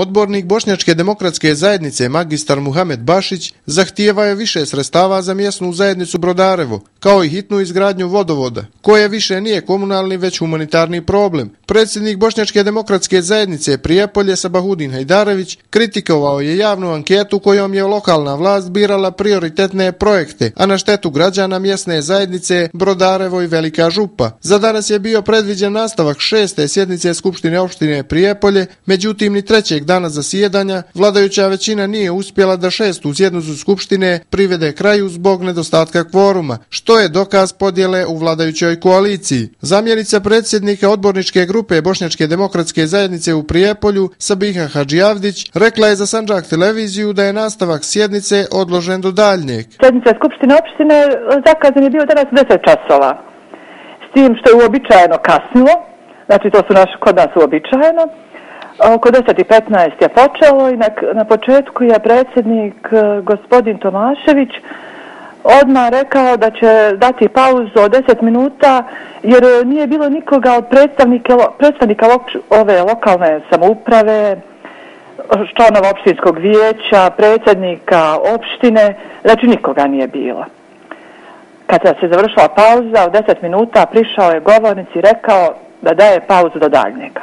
Odbornik Bošnjačke demokratske zajednice magistar Muhamed Bašić zahtijeva je više sredstava za mjesnu zajednicu Brodarevo, kao i hitnu izgradnju vodovoda, koje više nije komunalni već humanitarni problem. Predsjednik Bošnjačke demokratske zajednice Prijepolje Sabahudin Hajdarević kritikovao je javnu anketu kojom je lokalna vlast birala prioritetne projekte, a na štetu građana mjesne zajednice Brodarevo i Velika Župa. Za danas je bio predviđen nastavak šeste sjednice Skupštine opštine Prijepolje, međutim ni trećeg dana zasjedanja, vladajuća većina nije uspjela da šestu sjednicu Skupštine privede kraju zbog nedostatka kvoruma, što je dokaz podjele u vladajućoj koaliciji. Zamjenica predsjednika odborničke grupe Bošnjačke demokratske zajednice u Prijepolju, Sabiha Hadžijavdić, rekla je za Sanđak televiziju da je nastavak sjednice odložen do daljnjeg. Sjednica Skupštine opštine e, zakazan je bio danas 10 časova. S tim što je uobičajeno kasnilo, znači to su naš, kod nas uobičajeno, oko 10.15 je počelo i na, na početku je predsjednik e, gospodin Tomašević odmah rekao da će dati pauzu od 10 minuta jer nije bilo nikoga od predstavnika, predstavnika ove lokalne samouprave, članova opštinskog vijeća, predsjednika opštine, znači nikoga nije bilo. Kada se završila pauza od 10 minuta, prišao je govornici i rekao da daje pauzu do daljnjega.